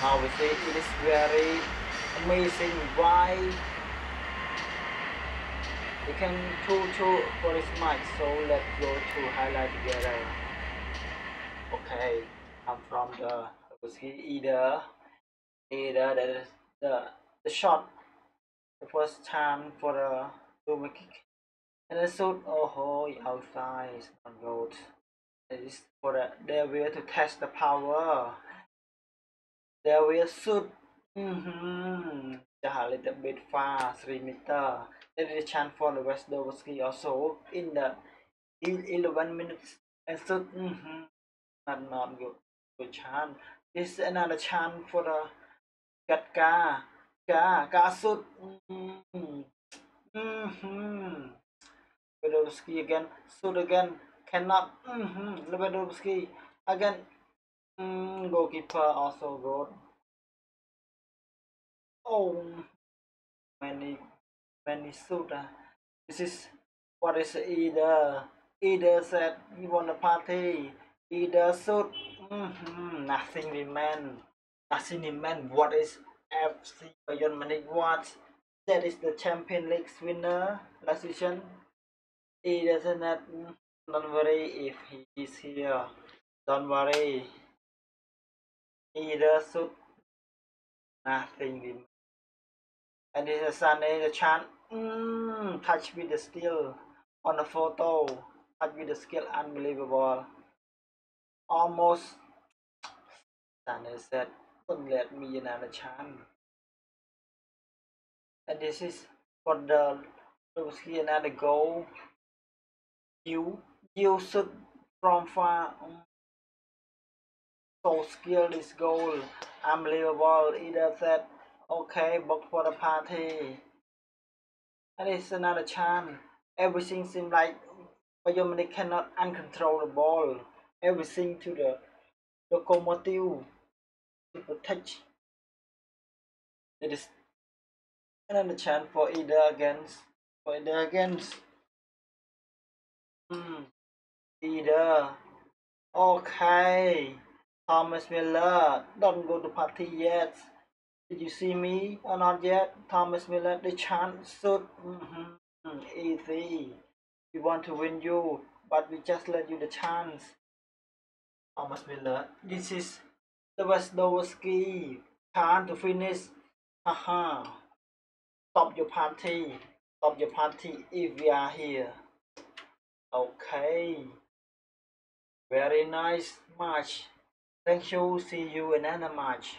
Now we see it is very amazing why we can do two for this much so let's go to highlight together. Okay I'm from the either either the the, the shot the first time for the to kick and the shoot oh outside not good it is for the they will to test the power they will shoot mm-hmm, just a little bit far 3 meter there is a chance for the West Westdowski also in the 11 minutes and shoot mm-hmm, not not good good chance this is another chance for the Gatka Ga Gasut mm-hmm. Mm-hmm. Lewandowski again, shoot again, cannot. Mm-hmm. Lewandowski again. Mm, goalkeeper also good. Oh, many, many shoot. Uh. This is what is either. Either said he won the party. Either shoot. Mm-hmm. Nothing remain. Nothing remain. What is FC Bayern Munich? What? That is the Champion League winner last season. He doesn't not, don't worry if he is here. Don't worry. He does shoot nothing. And this is Sunday the chant mm, touch with the steel on the photo. Touch with the skill unbelievable. Almost Sunday said, don't let me another chance. And this is for the Lewandowski another goal. You you should from far so this goal. Unbelievable. Either said okay, book for the party. And it's another chance. Everything seems like Bayern Munich cannot uncontrol the ball. Everything to the Lokomotiv to protect. It is another chance for either against for either against hmm either okay Thomas Müller. Don't go to party yet. Did you see me or not yet? Thomas Müller the chance shoot mm -hmm. easy. We want to win you but we just let you the chance. Thomas Müller this is the Lewandowski chance to finish. Haha stop your party. Stop your party if we are here. Okay. Very nice match thank you. See you in another match